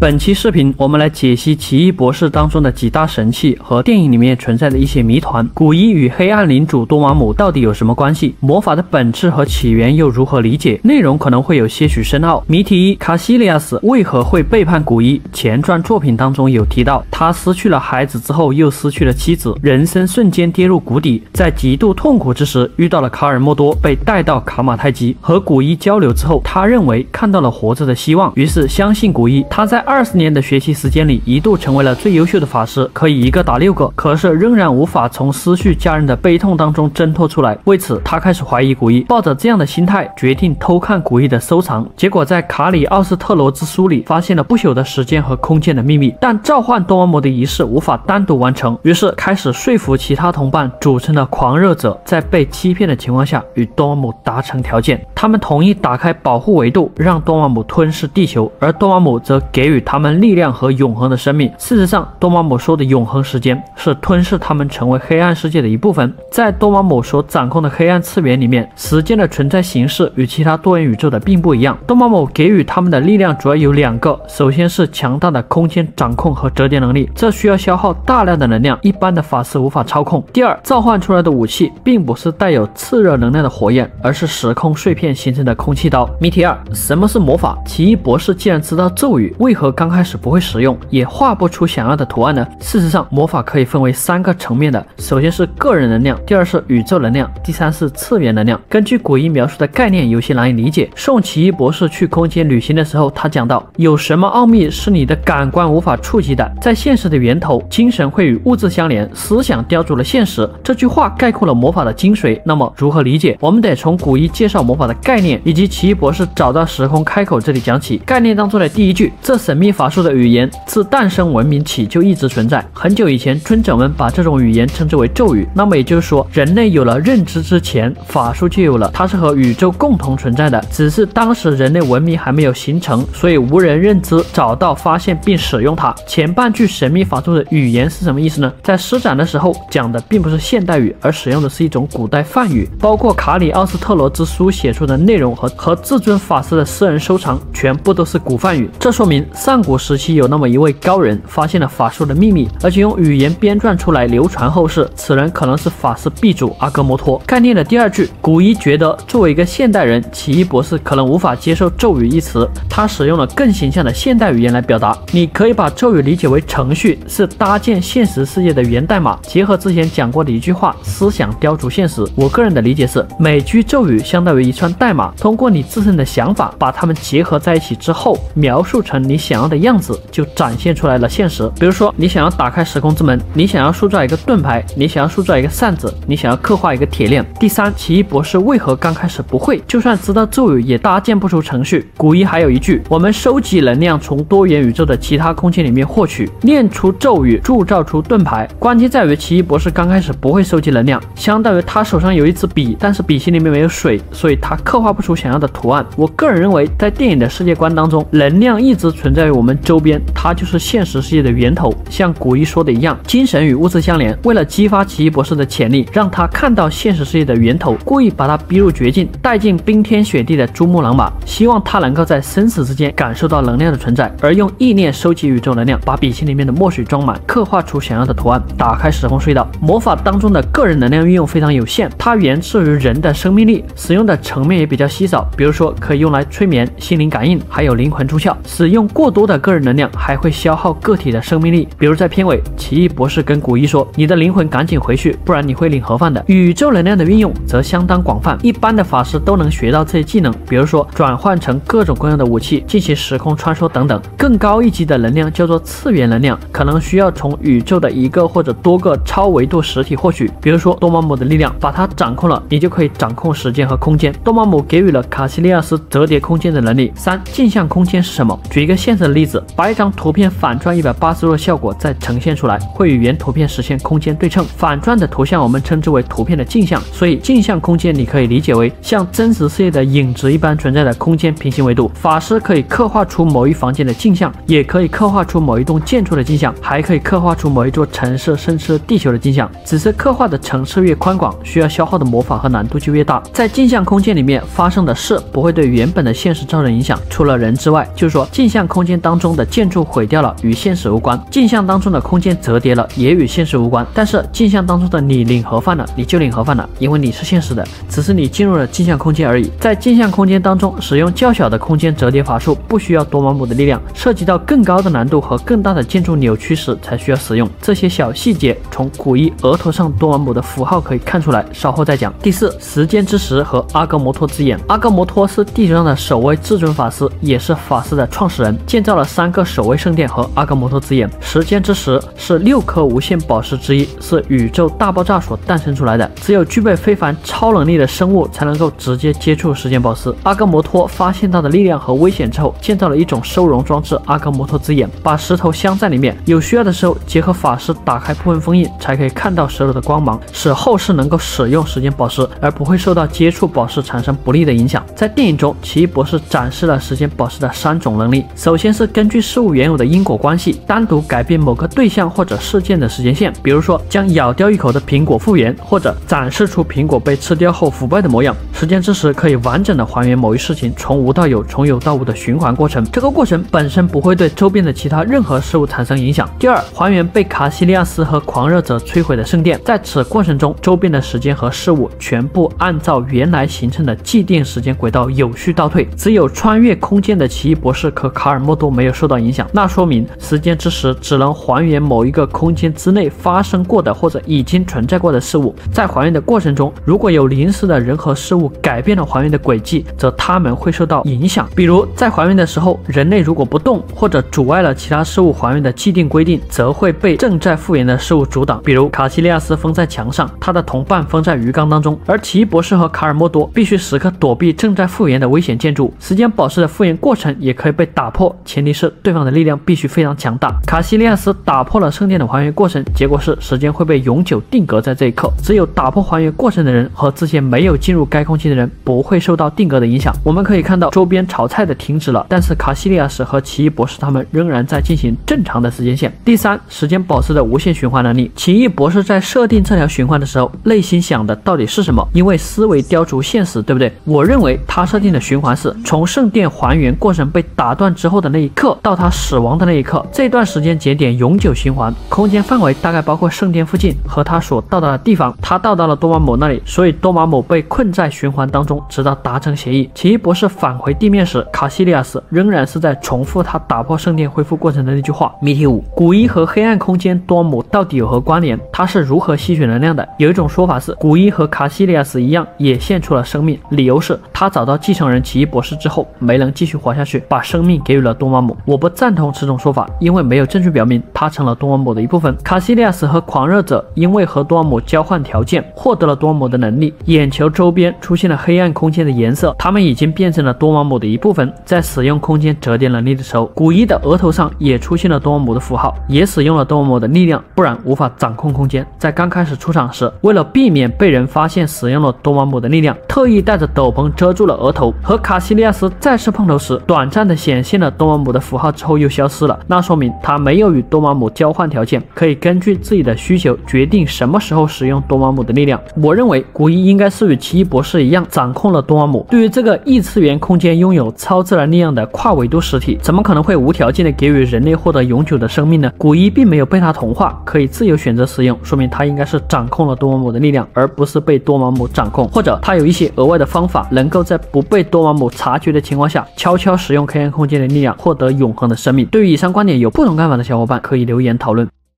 本期视频我们来解析《奇异博士》当中的几大神器和电影里面存在的一些谜团。古一与黑暗领主多玛姆到底有什么关系？魔法的本质和起源又如何理解？内容可能会有些许深奥。谜题一：卡西利亚斯为何会背叛古一？前传作品当中有提到，他失去了孩子之后又失去了妻子，人生瞬间跌入谷底，在极度痛苦之时遇到了卡尔莫多，被带到卡马泰基和古一交流之后，他认为看到了活着的希望，于是相信古一。他在二十年的学习时间里，一度成为了最优秀的法师，可以一个打六个，可是仍然无法从失去家人的悲痛当中挣脱出来。为此，他开始怀疑古一。抱着这样的心态，决定偷看古一的收藏。结果在卡里奥斯特罗之书里发现了不朽的时间和空间的秘密，但召唤多玛姆的仪式无法单独完成，于是开始说服其他同伴组成的狂热者，在被欺骗的情况下与多玛姆达成条件。他们同意打开保护维度，让多玛姆吞噬地球，而多玛姆则给予他们力量和永恒的生命。事实上，多玛姆说的永恒时间是吞噬他们成为黑暗世界的一部分。在多玛姆所掌控的黑暗次元里面，时间的存在形式与其他多元宇宙的并不一样。多玛姆给予他们的力量主要有两个，首先是强大的空间掌控和折叠能力，这需要消耗大量的能量，一般的法师无法操控。第二，召唤出来的武器并不是带有炽热能量的火焰，而是时空碎片形成的空气刀。谜题二：什么是魔法？奇异博士既然知道咒语，为何刚开始不会使用，也画不出想要的图案呢？事实上，魔法可以分为三个层面的，首先是个人能量，第二是宇宙能量，第三是次元能量。根据古一描述的概念，有些难以理解。送奇异博士去空间旅行的时候，他讲到：有什么奥秘是你的感官无法触及的？在现实的源头，精神会与物质相连，思想雕琢了现实。这句话概括了魔法的精髓。那么如何理解？我们得从古一介绍魔法的概念，以及奇异博士找到时空开口这里讲起。概念当中的第一句：这神神秘法术的语言自诞生文明起就一直存在。很久以前，尊者们把这种语言称之为咒语。那么也就是说，人类有了认知之前，法术就有了。它是和宇宙共同存在的，只是当时人类文明还没有形成，所以无人认知、找到、发现并使用它。前半句神秘法术的语言是什么意思呢？在施展的时候讲的并不是现代语，而使用的是一种古代梵语。包括卡里奥斯特罗之书写出的内容和和至尊法师的私人收藏，全部都是古梵语。这说明上古时期有那么一位高人发现了法术的秘密，而且用语言编撰出来流传后世。此人可能是法师鼻祖阿格摩托。概念的第二句，古一觉得作为一个现代人，奇异博士可能无法接受咒语一词，他使用了更形象的现代语言来表达。你可以把咒语理解为程序，是搭建现实世界的源代码。结合之前讲过的一句话，思想雕琢现实。我个人的理解是，每句咒语相当于一串代码，通过你自身的想法把它们结合在一起之后，描述成你想要的样子，就展现出来了现实。比如说，你想要打开时空之门，你想要塑造一个盾牌，你想要塑造一个扇子，你想要刻画一个铁链。第三，奇异博士为何刚开始不会？就算知道咒语，也搭建不出程序。古一还有一句：我们收集能量，从多元宇宙的其他空间里面获取，念出咒语，铸造出盾牌。关键在于奇异博士刚开始不会收集能量，相当于他手上有一支笔，但是笔芯里面没有水，所以他刻画不出想要的图案。我个人认为，在电影的世界观当中，能量一直存在在于我们周边，它就是现实世界的源头。像古一说的一样，精神与物质相连。为了激发奇异博士的潜力，让他看到现实世界的源头，故意把他逼入绝境，带进冰天雪地的珠穆朗玛，希望他能够在生死之间感受到能量的存在，而用意念收集宇宙能量，把笔芯里面的墨水装满，刻画出想要的图案，打开时空隧道。魔法当中的个人能量运用非常有限，它源自于人的生命力，使用的层面也比较稀少。比如说，可以用来催眠、心灵感应，还有灵魂出窍。使用过多的个人能量，还会消耗个体的生命力。比如在片尾，奇异博士跟古一说：“你的灵魂赶紧回去，不然你会领盒饭的。”宇宙能量的运用则相当广泛，一般的法师都能学到这些技能。比如说，转换成各种各样的武器，进行时空穿梭等等。更高一级的能量叫做次元能量，可能需要从宇宙的一个或者多个超维度实体获取。比如说多玛姆的力量，把它掌控了，你就可以掌控时间和空间。多玛姆给予了卡西利亚斯折叠空间的能力。三镜像空间是什么？举一个现的例子，把一张图片反转一百八十度的效果再呈现出来，会与原图片实现空间对称。反转的图像我们称之为图片的镜像，所以镜像空间你可以理解为像真实世界的影子一般存在的空间平行维度。法师可以刻画出某一房间的镜像，也可以刻画出某一栋建筑的镜像，还可以刻画出某一座城市甚至地球的镜像。只是刻画的层次越宽广，需要消耗的魔法和难度就越大。在镜像空间里面发生的事不会对原本的现实造成影响，除了人之外，就是说镜像空间间。当中的建筑毁掉了，与现实无关；镜像当中的空间折叠了，也与现实无关。但是镜像当中的你领盒饭了，你就领盒饭了，因为你是现实的，只是你进入了镜像空间而已。在镜像空间当中，使用较小的空间折叠法术，不需要多玛姆的力量，涉及到更高的难度和更大的建筑扭曲时才需要使用。这些小细节，从古一额头上多玛姆的符号可以看出来，稍后再讲。第四，时间之石和阿格摩托之眼。阿格摩托是地球上的首位至尊法师，也是法师的创始人，建造了三个守卫圣殿和阿格摩托之眼。时间之石是六颗无限宝石之一，是宇宙大爆炸所诞生出来的。只有具备非凡超能力的生物才能够直接接触时间宝石。阿格摩托发现它的力量和危险之后，建造了一种收容装置——阿格摩托之眼，把石头镶在里面，有需要的时候结合法师打开部分封印，才可以看到石头的光芒，使后世能够使用时间宝石，而不会受到接触宝石产生不利的影响。在电影中，奇异博士展示了时间宝石的三种能力。首先先是根据事物原有的因果关系，单独改变某个对象或者事件的时间线，比如说将咬掉一口的苹果复原，或者展示出苹果被吃掉后腐败的模样。时间之石可以完整的还原某一事情从无到有、从有到无的循环过程，这个过程本身不会对周边的其他任何事物产生影响。第二，还原被卡西利亚斯和狂热者摧毁的圣殿，在此过程中，周边的时间和事物全部按照原来形成的既定时间轨道有序倒退，只有穿越空间的奇异博士和卡尔莫都没有受到影响。那说明时间之石只能还原某一个空间之内发生过的或者已经存在过的事物。在还原的过程中，如果有临时的人和事物改变了还原的轨迹，则它们会受到影响。比如在还原的时候，人类如果不动或者阻碍了其他事物还原的既定规定，则会被正在复原的事物阻挡。比如卡西利亚斯封在墙上，他的同伴封在鱼缸当中，而奇异博士和卡尔莫多必须时刻躲避正在复原的危险建筑。时间宝石的复原过程也可以被打破，前提是对方的力量必须非常强大。卡西利亚斯打破了圣殿的还原过程，结果是时间会被永久定格在这一刻。只有打破还原过程的人和之前没有进入该空间的人不会受到定格的影响。我们可以看到周边炒菜的停止了，但是卡西利亚斯和奇异博士他们仍然在进行正常的时间线。第三，时间宝石的无限循环能力。奇异博士在设定这条循环的时候，内心想的到底是什么？因为思维雕琢现实，对不对？我认为他设定的循环是从圣殿还原过程被打断之后的那一刻到他死亡的那一刻，这段时间节点永久循环，空间范围大概包括圣殿附近和他所到达的地方。他到达了多玛姆那里，所以多玛姆被困在循环当中，直到达成协议。奇异博士返回地面时，卡西利亚斯仍然是在重复他打破圣殿恢复过程的那句话。谜题五：古一和黑暗空间多姆到底有何关联？他是如何吸取能量的？有一种说法是，古一和卡西利亚斯一样，也献出了生命，理由是他找到继承人奇异博士之后，没能继续活下去，把生命给予了多玛姆。我不赞同此种说法，因为没有证据表明他成了多玛姆的一部分。卡西利亚斯和狂热者因为和多玛姆交换条件，获得了多玛姆的能力。眼球周边出现了黑暗空间的颜色，他们已经变成了多玛姆的一部分。在使用空间折叠能力的时候，古一的额头上也出现了多玛姆的符号，也使用了多玛姆的力量，不然无法掌控空间。在刚开始出场时，为了避免被人发现使用了多玛姆的力量，特意戴着斗篷遮住了额头。和卡西利亚斯再次碰头时，短暂的显现了多多玛姆的符号之后又消失了，那说明他没有与多玛姆交换条件，可以根据自己的需求决定什么时候使用多玛姆的力量。我认为古一应该是与奇异博士一样掌控了多玛姆。对于这个异次元空间拥有超自然力量的跨维度实体，怎么可能会无条件的给予人类获得永久的生命呢？古一并没有被他同化，可以自由选择使用，说明他应该是掌控了多玛姆的力量，而不是被多玛姆掌控，或者他有一些额外的方法，能够在不被多玛姆察觉的情况下，悄悄使用黑暗空间的力量，获得永恒的生命。对于以上观点有不同看法的小伙伴，可以留言讨论。